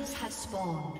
Minions have spawned.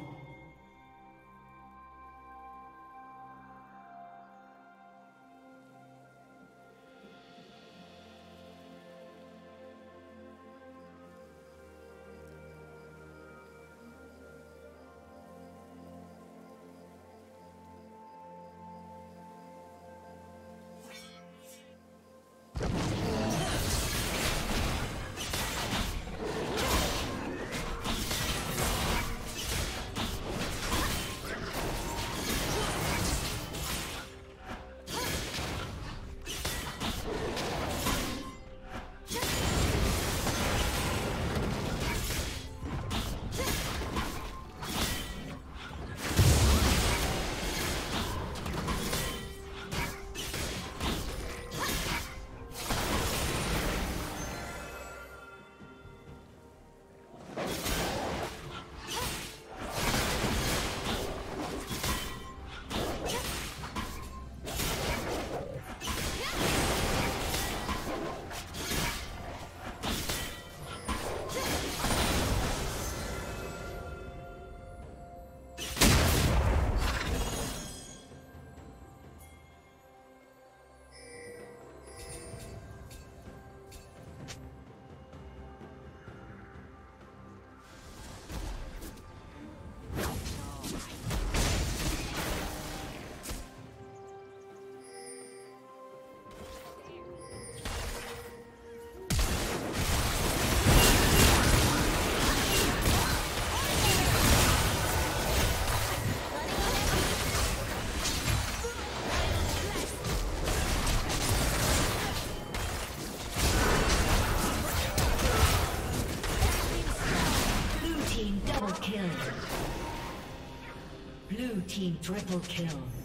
Team triple kill.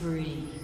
free.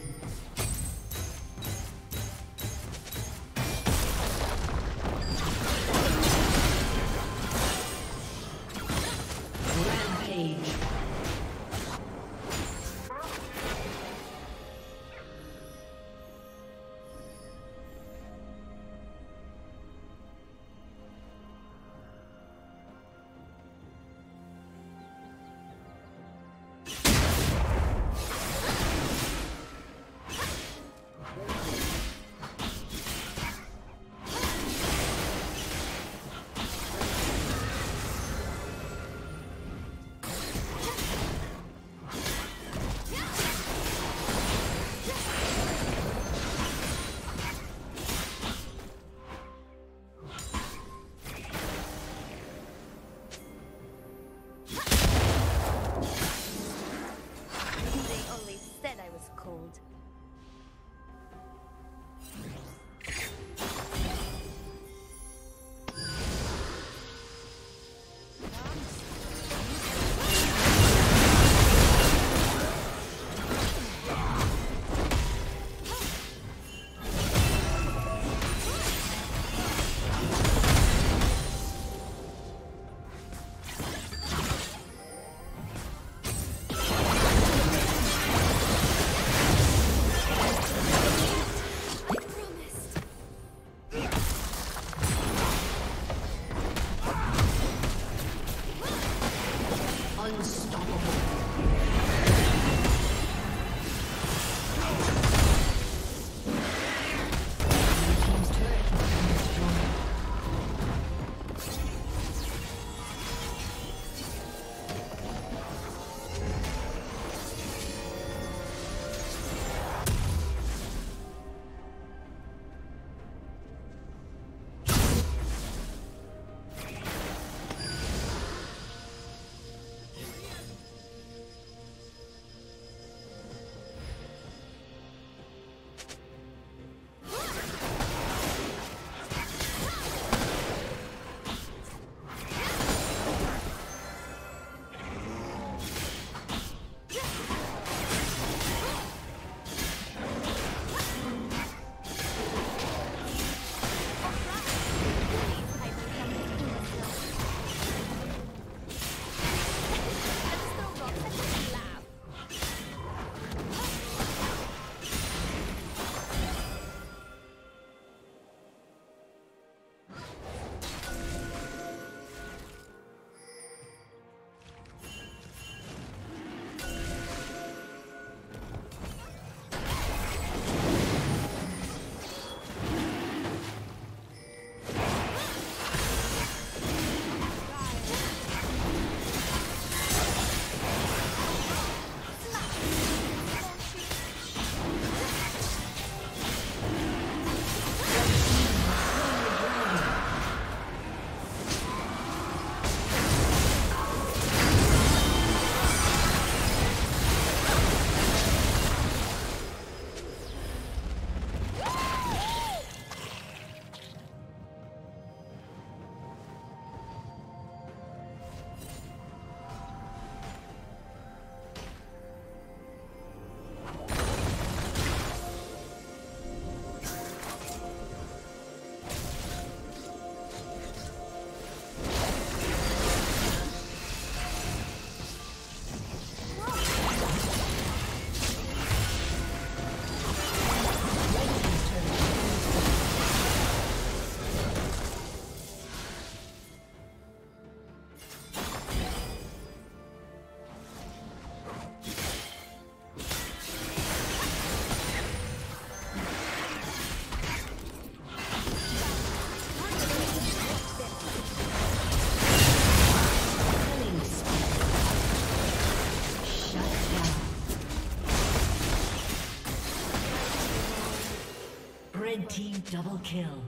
Double kill.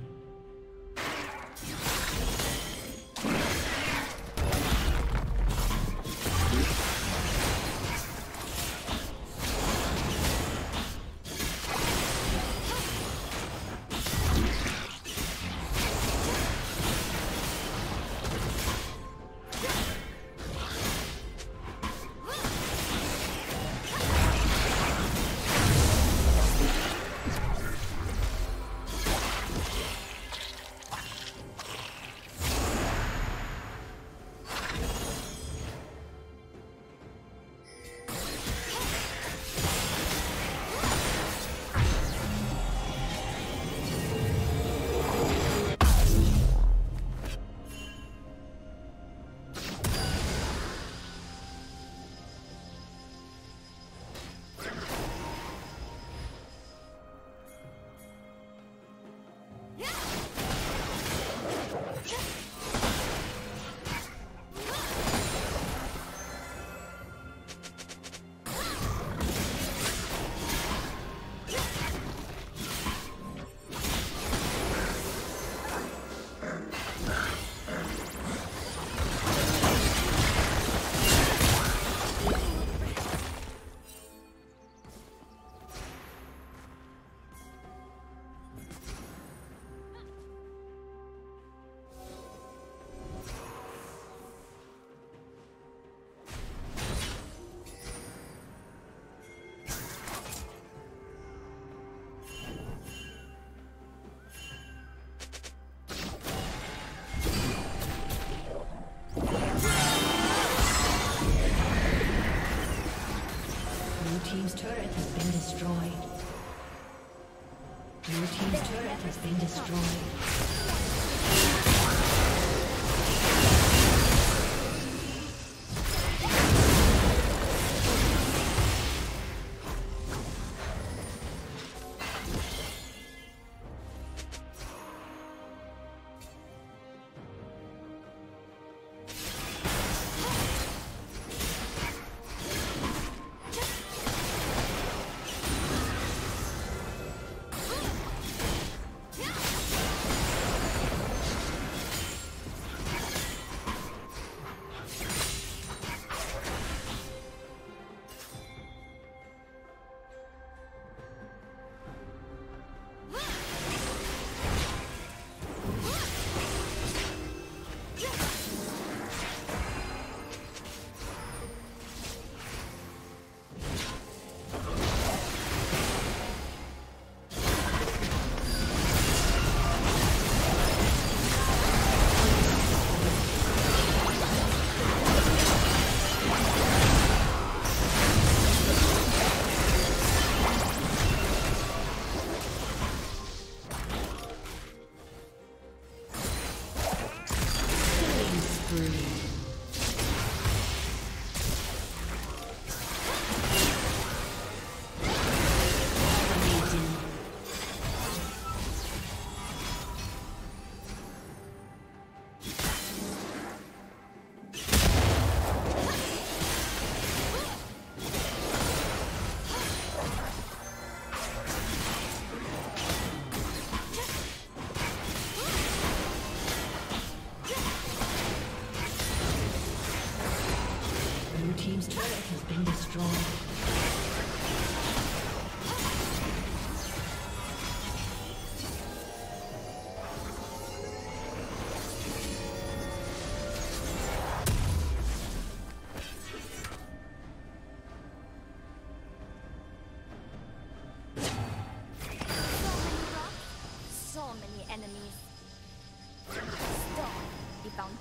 been destroyed.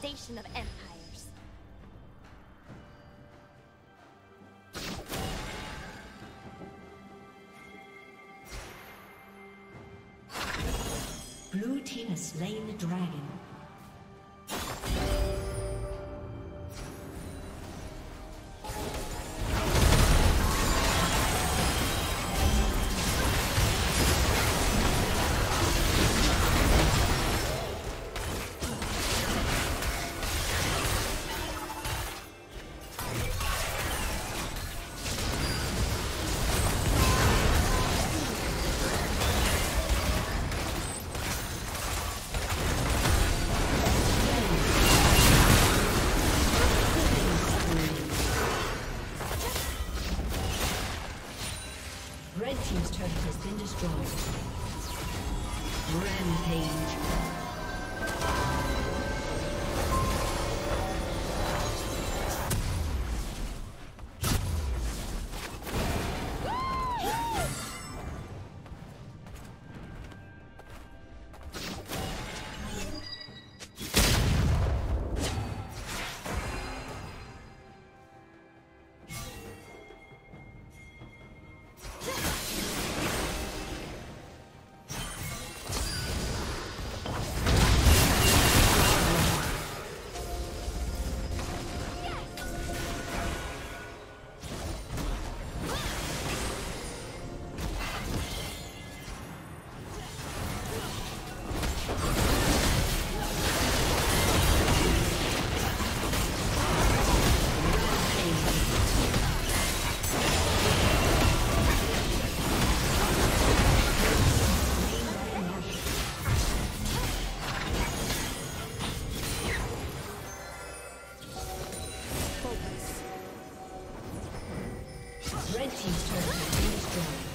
Foundation of empires. Blue team has slain the dragon. Destroyed. Rampage. A summoner has disconnected.